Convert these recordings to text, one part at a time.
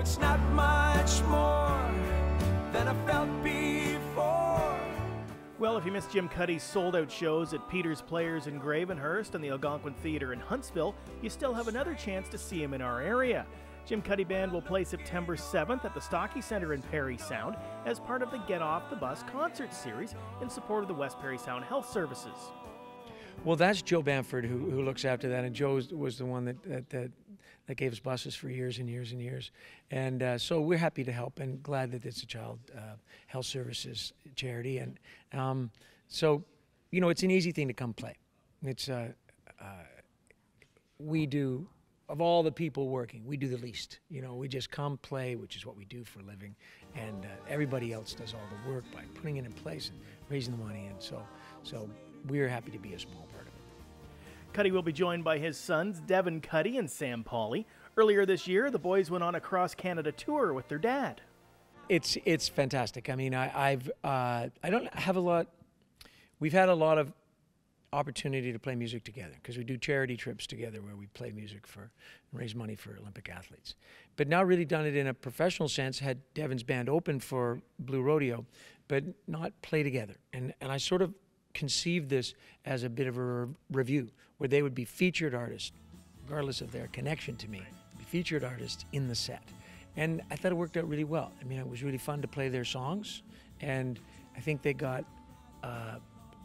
it's not much more than I felt before. Well, if you missed Jim Cuddy's sold out shows at Peter's Players in Gravenhurst and the Algonquin Theatre in Huntsville, you still have another chance to see him in our area. Jim Cuddy Band will play September 7th at the Stockey Centre in Parry Sound as part of the Get Off the Bus concert series in support of the West Parry Sound Health Services. Well, that's Joe Bamford who, who looks after that, and Joe was the one that, that, that, that gave us buses for years and years and years. And uh, so we're happy to help and glad that it's a child uh, health services charity. And um, so, you know, it's an easy thing to come play. It's uh, uh we do of all the people working, we do the least. You know, we just come play, which is what we do for a living, and uh, everybody else does all the work by putting it in place and raising the money. And so, so we're happy to be a small part. Cuddy will be joined by his sons, Devin Cuddy and Sam Polley. Earlier this year, the boys went on a cross Canada tour with their dad. It's it's fantastic. I mean, I, I've uh, I don't have a lot. We've had a lot of opportunity to play music together because we do charity trips together where we play music for raise money for Olympic athletes. But now really done it in a professional sense. Had Devin's band open for Blue Rodeo, but not play together. And and I sort of conceived this as a bit of a re- review where they would be featured artists, regardless of their connection to me, be featured artists in the set. And I thought it worked out really well. I mean, it was really fun to play their songs, and I think they got uh,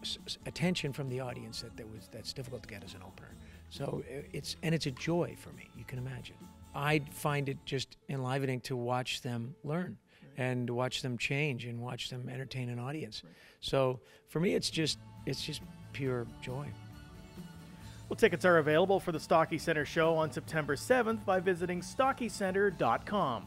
s- attention from the audience that, that was that's difficult to get as an opener. So it's and it's a joy for me. You can imagine. I find it just enlivening to watch them learn and watch them change and watch them entertain an audience. So for me, it's just it's just pure joy. Well, tickets are available for the Stockey Centre show on September 7th by visiting stockeycentre.com.